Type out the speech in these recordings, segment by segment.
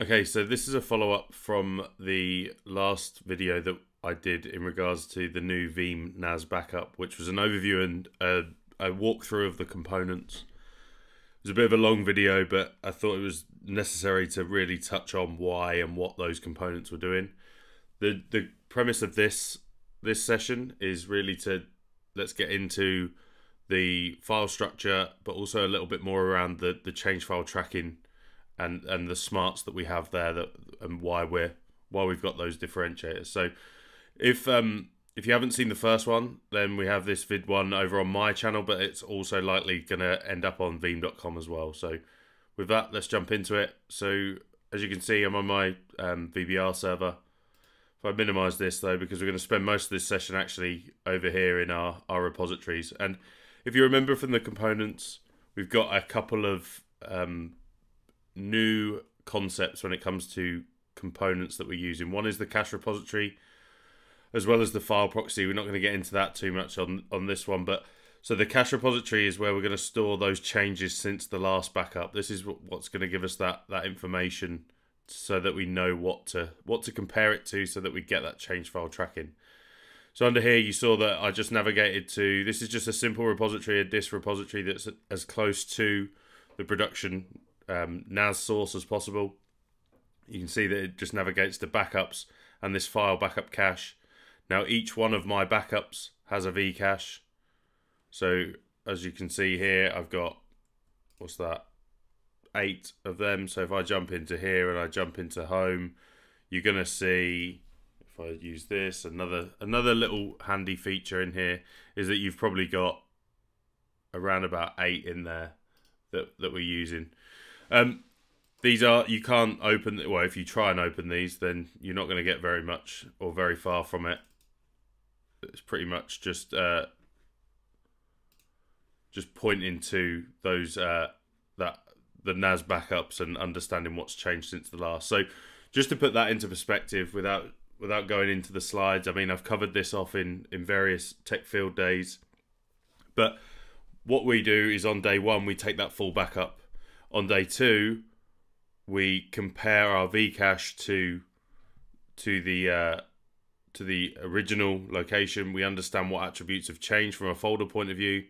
Okay, so this is a follow up from the last video that I did in regards to the new Veeam NAS backup, which was an overview and a, a walkthrough of the components. It was a bit of a long video, but I thought it was necessary to really touch on why and what those components were doing. The the premise of this this session is really to let's get into the file structure, but also a little bit more around the the change file tracking and and the smarts that we have there that and why we're why we've got those differentiators. So if um if you haven't seen the first one, then we have this vid one over on my channel, but it's also likely going to end up on veeam.com as well. So with that, let's jump into it. So as you can see, I'm on my um, VBR server. If I minimize this though, because we're going to spend most of this session actually over here in our, our repositories. And if you remember from the components, we've got a couple of um, new concepts when it comes to components that we're using. One is the cache repository, as well as the file proxy. We're not going to get into that too much on, on this one, but so the cache repository is where we're going to store those changes since the last backup. This is what's going to give us that that information so that we know what to what to compare it to so that we get that change file tracking. So under here you saw that I just navigated to this is just a simple repository, a disk repository that's as close to the production um, NAS source as possible. You can see that it just navigates to backups and this file backup cache. Now each one of my backups has a vcache. So as you can see here, I've got, what's that, eight of them. So if I jump into here and I jump into home, you're going to see, if I use this, another another little handy feature in here is that you've probably got around about eight in there that, that we're using. Um, these are you can't open. Well, if you try and open these, then you're not going to get very much or very far from it. It's pretty much just uh, just pointing to those uh, that the NAS backups and understanding what's changed since the last. So, just to put that into perspective, without without going into the slides, I mean I've covered this off in in various tech field days, but what we do is on day one we take that full backup on day two, we compare our vcache to to the uh, to the original location. We understand what attributes have changed from a folder point of view,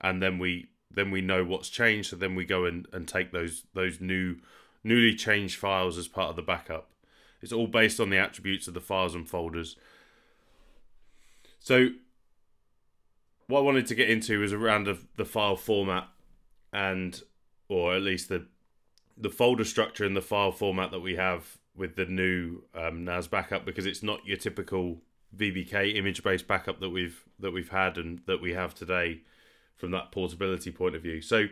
and then we then we know what's changed. So then we go and, and take those those new newly changed files as part of the backup. It's all based on the attributes of the files and folders. So what I wanted to get into was around the, the file format and or at least the the folder structure and the file format that we have with the new um, NAS backup because it's not your typical VBK image based backup that we've that we've had and that we have today from that portability point of view. So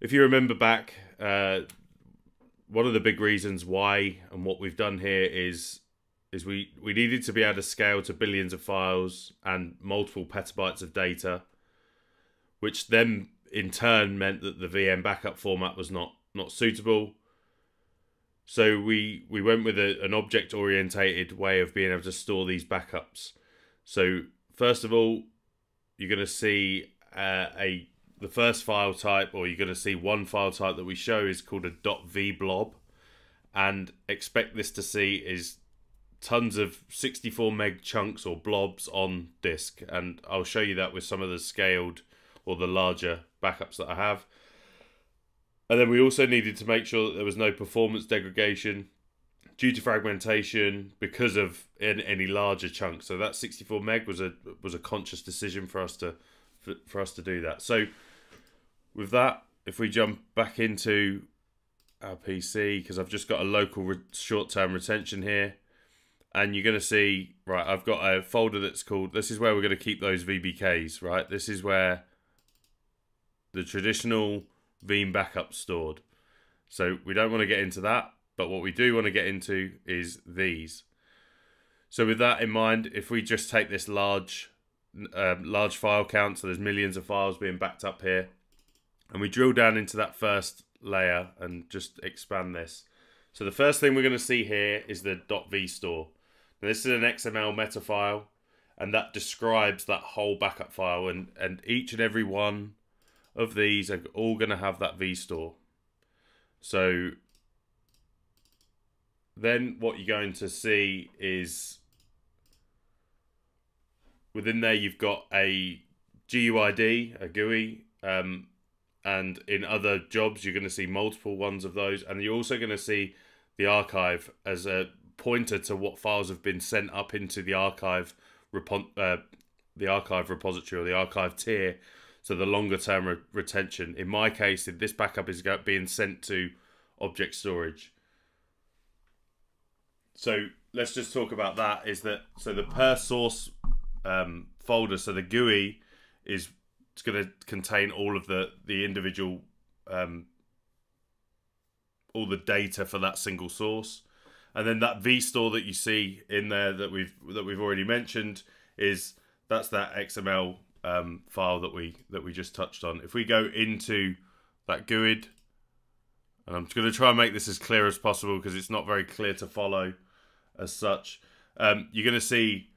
if you remember back, uh, one of the big reasons why and what we've done here is is we we needed to be able to scale to billions of files and multiple petabytes of data, which then in turn meant that the VM backup format was not not suitable. So we we went with a, an object orientated way of being able to store these backups. So first of all, you're going to see uh, a the first file type, or you're going to see one file type that we show is called a .vblob, and expect this to see is tons of 64 meg chunks or blobs on disk, and I'll show you that with some of the scaled or the larger backups that I have. And then we also needed to make sure that there was no performance degradation due to fragmentation because of in, any larger chunks. So that 64 meg was a was a conscious decision for us to for, for us to do that. So with that, if we jump back into our PC because I've just got a local short-term retention here and you're going to see right I've got a folder that's called this is where we're going to keep those VBKs right this is where the traditional Veeam backup stored. So we don't want to get into that, but what we do want to get into is these. So with that in mind, if we just take this large, uh, large file count, so there's millions of files being backed up here, and we drill down into that first layer and just expand this. So the first thing we're going to see here is the .vstore. Now this is an XML meta file, and that describes that whole backup file, and, and each and every one of these are all going to have that vstore. So then what you're going to see is within there you've got a GUID, a GUI, um, and in other jobs you're going to see multiple ones of those, and you're also going to see the archive as a pointer to what files have been sent up into the archive uh, the archive repository or the archive tier. So the longer term re retention. In my case, if this backup is being sent to object storage. So let's just talk about that. Is that so? The per source um, folder. So the GUID is going to contain all of the the individual um, all the data for that single source, and then that vstore that you see in there that we've that we've already mentioned is that's that XML um, file that we that we just touched on. If we go into that GUID, and I'm just going to try and make this as clear as possible because it's not very clear to follow as such. Um, you're going to see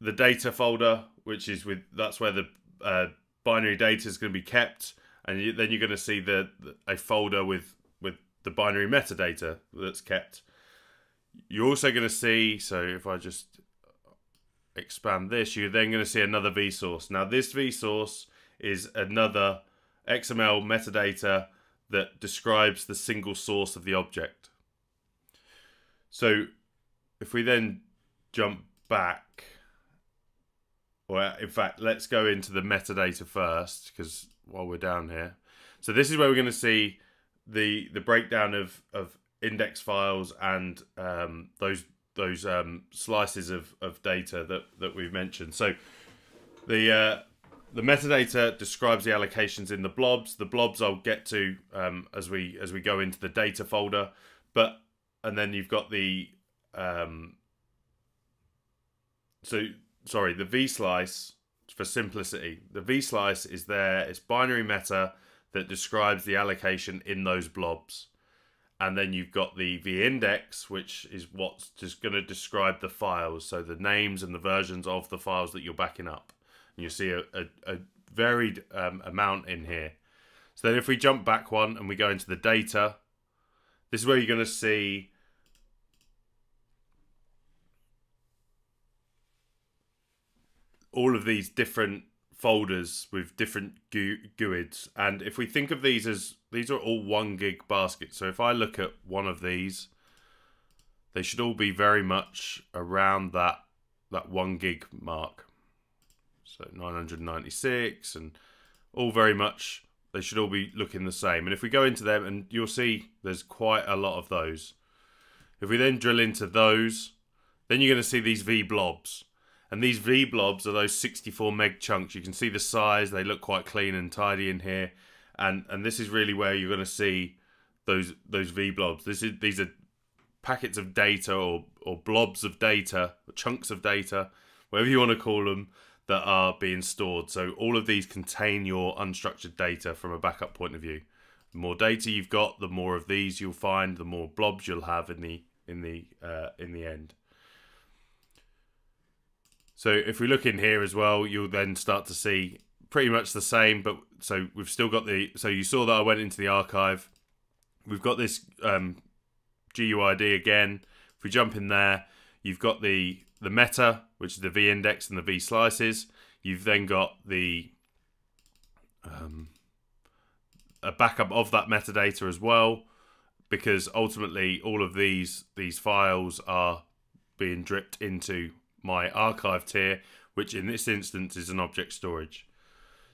the data folder, which is with that's where the uh, binary data is going to be kept, and you, then you're going to see the, the, a folder with with the binary metadata that's kept. You're also going to see so if I just expand this, you're then going to see another vSource. Now this vSource is another XML metadata that describes the single source of the object. So if we then jump back, or in fact, let's go into the metadata first, because while we're down here. So this is where we're going to see the the breakdown of, of index files and um, those those um, slices of, of data that, that we've mentioned. So the uh, the metadata describes the allocations in the blobs. The blobs I'll get to um, as we as we go into the data folder, but and then you've got the um, so sorry the v slice for simplicity. The v slice is there. It's binary meta that describes the allocation in those blobs and then you've got the v-index which is what's just going to describe the files. So the names and the versions of the files that you're backing up. And you see a, a, a varied um, amount in here. So then if we jump back one and we go into the data this is where you're going to see all of these different folders with different GUIDs. And if we think of these as these are all one gig baskets. So if I look at one of these, they should all be very much around that that one gig mark. So 996 and all very much they should all be looking the same. And if we go into them and you'll see there's quite a lot of those. If we then drill into those, then you're going to see these V blobs. And these V blobs are those 64 meg chunks. You can see the size; they look quite clean and tidy in here. And and this is really where you're going to see those those V blobs. This is these are packets of data or or blobs of data, chunks of data, whatever you want to call them, that are being stored. So all of these contain your unstructured data from a backup point of view. The more data you've got, the more of these you'll find, the more blobs you'll have in the in the uh, in the end. So if we look in here as well, you'll then start to see pretty much the same. But so we've still got the. So you saw that I went into the archive. We've got this um, GUID again. If we jump in there, you've got the the meta, which is the v index and the v slices. You've then got the um, a backup of that metadata as well, because ultimately all of these these files are being dripped into my archive tier, which in this instance is an object storage.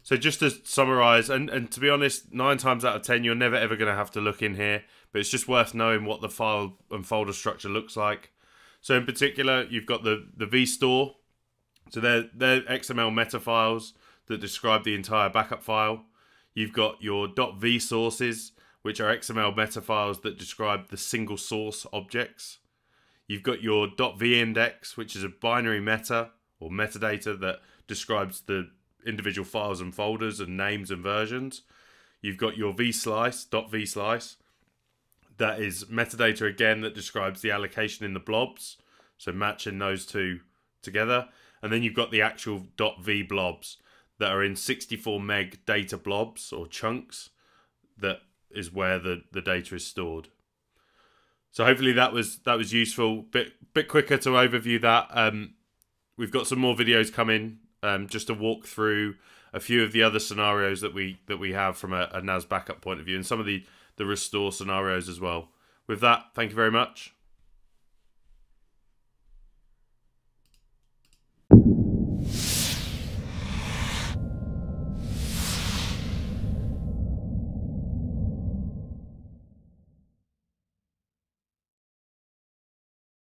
So just to summarize, and, and to be honest, nine times out of ten, you're never ever going to have to look in here, but it's just worth knowing what the file and folder structure looks like. So in particular, you've got the, the vstore. So they're, they're XML meta files that describe the entire backup file. You've got your .v sources, which are XML meta files that describe the single source objects. You've got your .v index, which is a binary meta or metadata that describes the individual files and folders and names and versions. You've got your vslice, .vslice, that is metadata again that describes the allocation in the blobs, so matching those two together. And then you've got the actual .v blobs that are in 64 meg data blobs or chunks that is where the, the data is stored. So hopefully that was that was useful. Bit bit quicker to overview that. Um, we've got some more videos coming um, just to walk through a few of the other scenarios that we that we have from a, a NAS backup point of view and some of the the restore scenarios as well. With that, thank you very much.